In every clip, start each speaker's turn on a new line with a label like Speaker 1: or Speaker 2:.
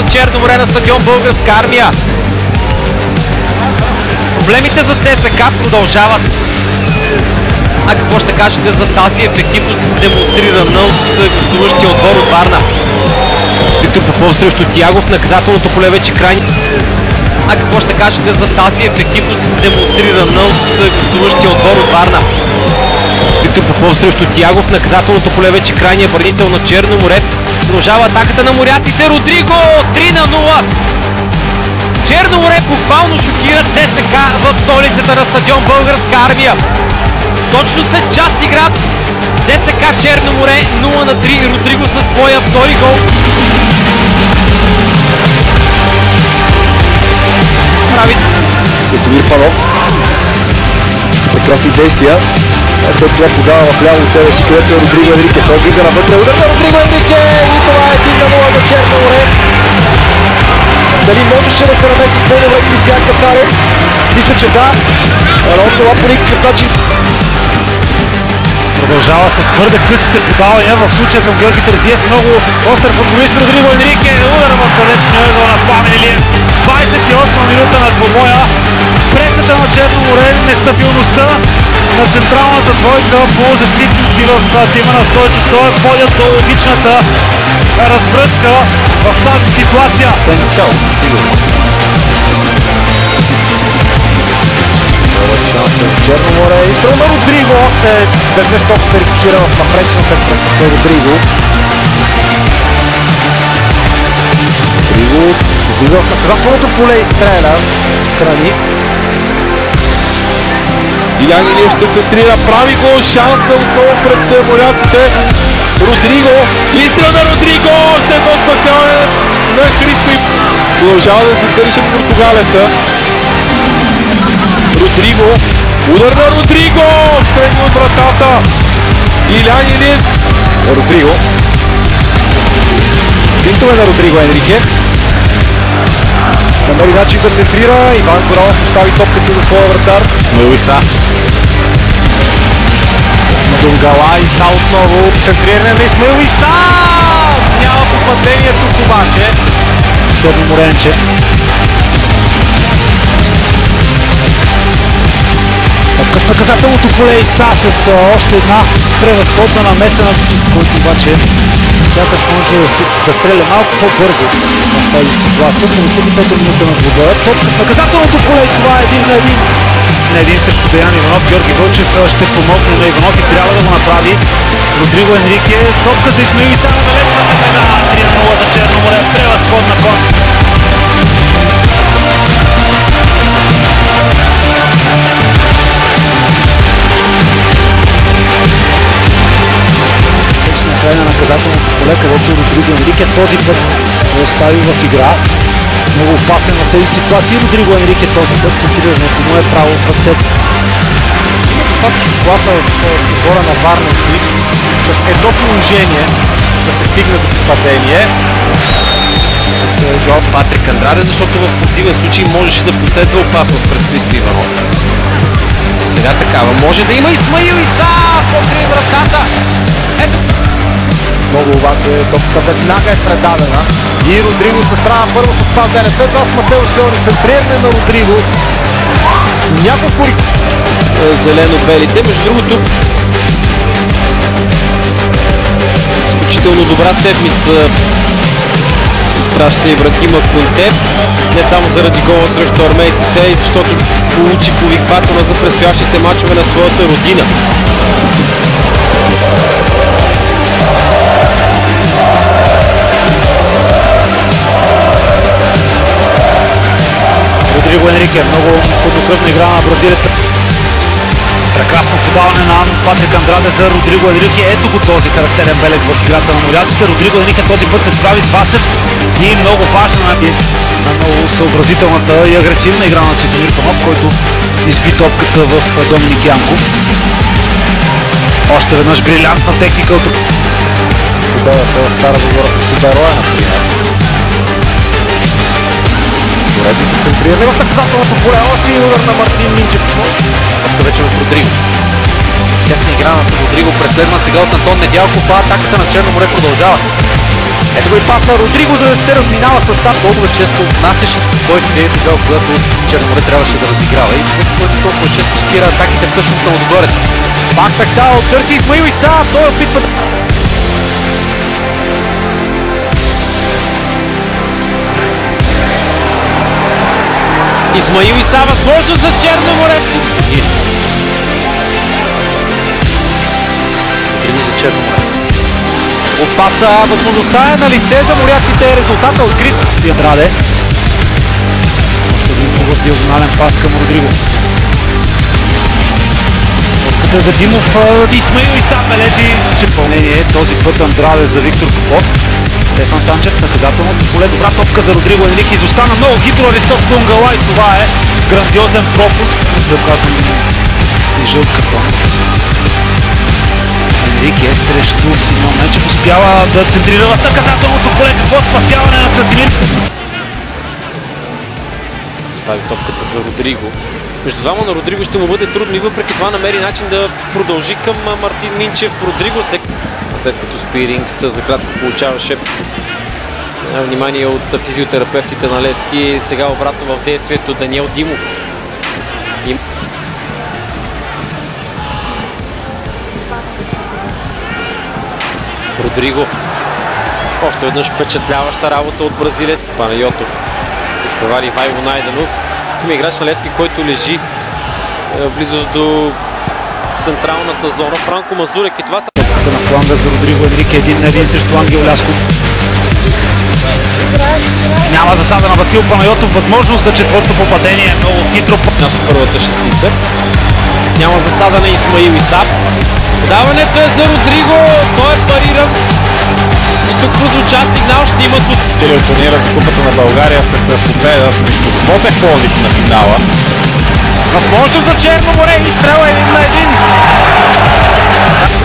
Speaker 1: за Черно море на стадион Българска армия. Проблемите за ЦСКА продължават. А какво ще кажете за тази ефективност демонстрирана от гостуващия отбор от Варна? Виктор Попов срещу Тягов, наказателното поле вече крайни. А какво ще кажете за тази ефективност демонстрирана от гостуващия отбор от Варна? Виктор Попов срещу Тягов, наказателното поле вече крайния бранител на Черно море. Продължава атаката на моряците. Родриго 3 на 0. Черно море буквално шокира ЦСК в столицата на стадион Българска армия. Точно след час игра ЦСК Черно море 0 на 3. Родриго със своя втори гол. Прави
Speaker 2: Светомир Панов. Прекрасни действия. А след това подава в ляво от себе си, където е Родриго Енрике. Той влиза навътре. Удар на Родриго Енрике! И това е 1 на 0 за Черно море. Дали можеше да се намеси по-добре Кристиан Кацарев? Мисля, че да. Но това по никакъв начин
Speaker 3: Продължава с твърде късите подавания в случая към Георги Терзиев. Много остър футболист Родриго Енрике. Удар в далечния ъгъл на Пламен Илиев. 28 минута на двобоя. Пресата на Черно море, нестабилността на централната двойка полузащитници в тима на Стойчо Стоев водят до логичната развръзка в тази ситуация.
Speaker 2: Пенчал със сигурност. шанс на Черно море. Изстрел на Родриго. Още веднъж топката рикошира в напречната кръг на Родриго. Родриго влиза в наказателното поле и стреля в страни.
Speaker 4: Илян Илиев ще центрира, прави го, шанса отново пред моляците. Родриго, изстрел на Родриго, още едно спасяване на Христо и продължава да се държат португалеца. Родриго, удар на Родриго, стрегна от вратата. Илян Илиев,
Speaker 2: Родриго. Финтове на Родриго Енрике. Намери начин да центрира. Иван Коралов постави топката за своя вратар.
Speaker 3: Смил Иса.
Speaker 2: Дунгала Иса отново. Центриране на Исмаил Иса! Няма попадение тук обаче.
Speaker 3: Черно Моренче. Топка в наказателното поле Иса с още една превъзходна намеса, на който обаче сякаш може да, си, да стреля малко по-бързо в тази ситуация. 55-та минута на. Топка в наказателното поле и това е един на един. На един срещу Деян Иванов. Георги Вълчев ще помогне на Иванов и трябва да го направи. Родриго Енрике. Топка за Исмаил Иса на далечната педа. 3 на 0 за Черно море. Превъзходна кон. Наказателното поле, където Родриго Енрике този път го остави в игра. Много опасен в тези ситуации. Родриго Енрике този път центрирането му е право в ръцете.
Speaker 2: Достатъчно класа в отбора на Варненци с едно положение да се стигне до попадение.
Speaker 1: Жоал Патрик Андраде, защото в противен случай можеше да последва опасност пред Христо Иванов. Сега такава може да има Исмаил Иса! Покрай вратата! Ето
Speaker 2: Много обаче топката веднага е предадена. И Родриго се справя първо с падане. След това с Матео Силни центриране на Родриго. Няколко
Speaker 1: е, зелено-белите. Между другото, изключително добра седмица изпраща Ибрахима Конте. Не само заради гола срещу армейците, и защото получи повиквателна за предстоящите мачове на своята родина.
Speaker 3: Родриго Енрике, много хладнокръвна игра на бразилеца. Прекрасно подаване на Патрик Андраде за Родриго Енрике. Ето го този характерен белег в играта на моляците. Родриго Енрике този път се справи с Васев и много важна и на много съобразителната и агресивна игра на Цветомир Панов, който изби топката в Доминик Янков. Още веднъж брилянтна техника от
Speaker 2: Победата в Стара Загора срещу Бероя, например. Поредното центриране в наказателното поле. Още и удар на Мартин Минчев.
Speaker 1: Още вече в Родриго. Тесна игра на Родриго, преследван сега от Антон Недялков, а атаката на Черно море продължава. Ето го и паса Родриго, за да се разминава с Став. Толкова често внасяше спокойствие, тогава когато Черно море трябваше да разиграва. И човек, който толкова често спира атаките всъщност на Лудогорец. Пак така от търси Исмаил Иса, той опитва да... Исмаил Иса, възможност за Черно море. Трени за Черно море. От паса възможността е на лице за моряците. Резултата открит.
Speaker 3: И Андраде. Още един хубав диагонален пас към Родриго. Топката за Димов. Исмаил и сам бележи, че пълнение този път Андраде за Виктор Попов. Стефан Станчев, наказателното поле. Добра топка за Родриго Енрике. Изостана много хитро Аристов Дунгала и това е грандиозен пропуск. Доказан и жълт картон. Енрике срещу Симеон Мечев успява да центрира в наказателното поле. Какво спасяване на Казимир?
Speaker 1: Стави топката за Родриго. Между двама на Родриго ще му бъде трудно и въпреки това намери начин да продължи към Мартин Минчев. Родриго след, след като Спирингс за кратко получаваше внимание от физиотерапевтите на Лески. Сега обратно в действието Даниел Димов. Дим... Родриго. Още веднъж впечатляваща работа от бразилец. Панайотов изпревари Вайво Найденов. Има играч на Левски, който лежи близо до централната зона. Франко Мазурек и това са...
Speaker 3: На фланга за Родриго Енрике. Един на един срещу Ангел Лясков. Няма засада на Васил Панайотов. Възможност за четвърто попадение. Много хитро.
Speaker 1: на първата шестица. Няма засада на Исмаил Исап. Подаването е за Родриго. Той е париран.
Speaker 5: Целият турнира за Купата на България след победа срещу Ботев Пловдив на финала.
Speaker 2: Възможност за Черно море. Изстрел един на един.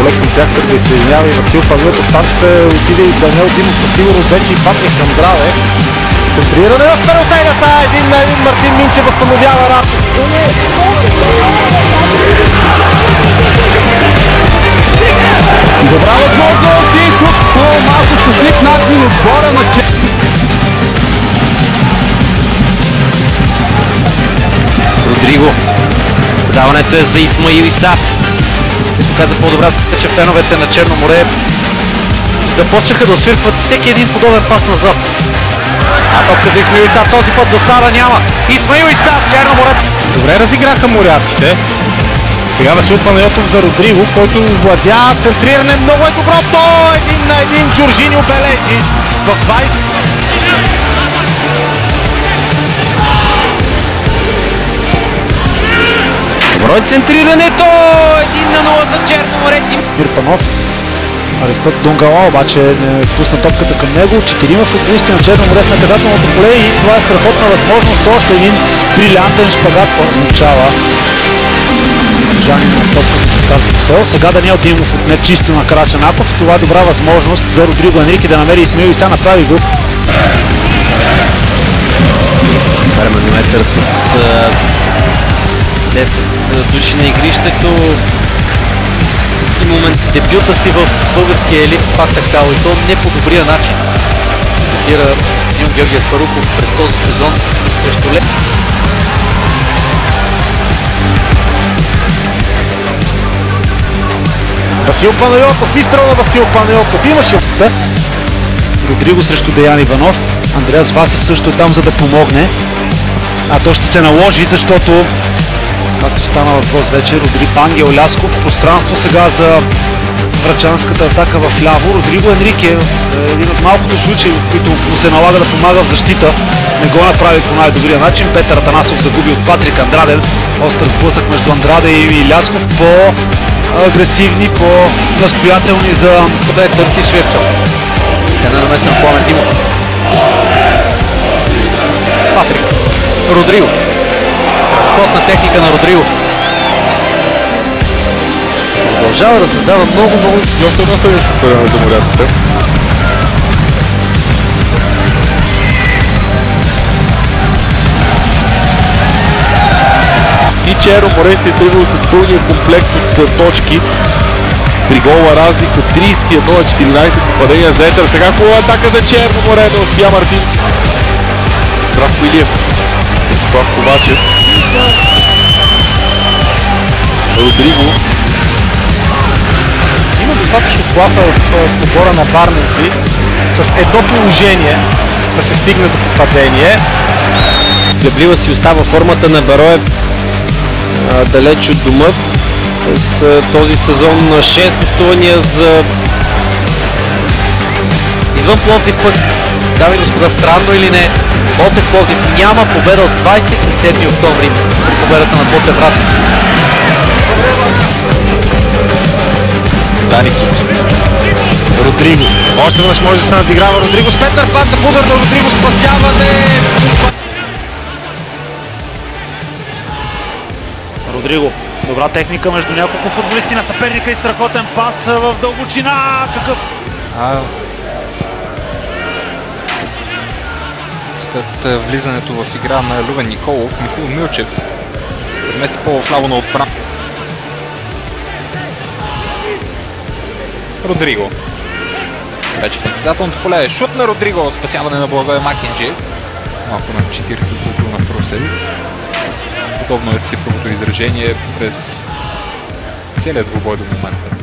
Speaker 2: Олег към тях се присъединява и Васил Павлетов. Там ще отиде и Даниел Димов със сигурност вече и Патрик Андраве. Центриране в перотегата. Един на един Мартин Минче възстановява рапид.
Speaker 1: Е за Исмаил. Като каза по-добра сметка, че феновете на Черно море започнаха да освиркват всеки един подобен пас назад. А топка за Исмаил Исап, този път за Сара няма. Исмаил Исап, Черно море.
Speaker 5: Добре разиграха моряците. Сега Васил Панайотов за Родриго, който владя центриране. Много е доброто! Един на един Джорджини обележи в 20.
Speaker 1: Добро е центрирането! Един на 0 за Черно море.
Speaker 3: Мирпанов. Аристот Дунгала обаче не пусна топката към него. Четирима футболисти на Черно море в наказателното поле и това е страхотна възможност. Още един брилянтен шпагат. Означава Жанин на топката за царско село. Сега Даниел Димов отне чисто на Крача Наков и това е добра възможност за Родриго Енрике да намери Исмаил и са направи го.
Speaker 1: Термометър с а, 10 души на игрището. И момент дебюта си в българския елит пак така и то не по добрия начин. Дебютира стадион Георгия Спарухов през този сезон срещу Лев.
Speaker 2: Васил Панайотов. Изстрел на Васил Панайотов. Имаше
Speaker 3: Да. Родриго срещу Деян Иванов. Андреас Васев също е там за да помогне. А то ще се наложи, защото както стана въпрос вече, Родри... Ангел Лясков, пространство сега за врачанската атака в ляво. Родриго Енрике е един от малкото случаи, в които му се налага да помага в защита. Не го направи по най-добрия начин. Петър Атанасов загуби от Патрик Андраден. Остър сблъсък между Андраде и Лясков по агресивни, по-настоятелни за
Speaker 1: Къде търси Швепчо. Сега намеса на Пламен Димов. Патрик. Родриго. Страхотна техника на Родриго. Продължава да създава много, много
Speaker 4: И още едно следващо предаване за моряците. И Черно море се е тръгнал с пълния комплект от а, точки. При гола разлика 31 на 14 попадения за Етър. Сега хубава атака за Черно море, не успя Мартин. Здравко Илиев. Слав Ковачев. Родриго.
Speaker 3: Има достатъчно класа в в отбора на Барненци с едно положение да се стигне до попадение.
Speaker 1: Колеблива си остава формата на Бароев далеч от дома. С този сезон 6 гостувания за извън Пловдив пък. Дами господа, странно или не, Ботев Пловдив няма победа от 27 октомври при победата на Ботев Враца.
Speaker 5: Дани Кики. Родриго. Още веднъж може да се надиграва Родриго с Петър Панта в удар на Родриго спасяване.
Speaker 3: Родриго. Добра техника между няколко футболисти на съперника и страхотен пас в дълбочина. Какъв
Speaker 6: А, след а, влизането в игра на Любен Николов, Михаил Милчев се премести по-вляво на отбрана. Родриго. Вече в наказателното поле. Шут на Родриго. Спасяване на Благой Макинджи. Малко на 40 за на Фрусел. Подобно е цифровото изражение през целият двубой до момента.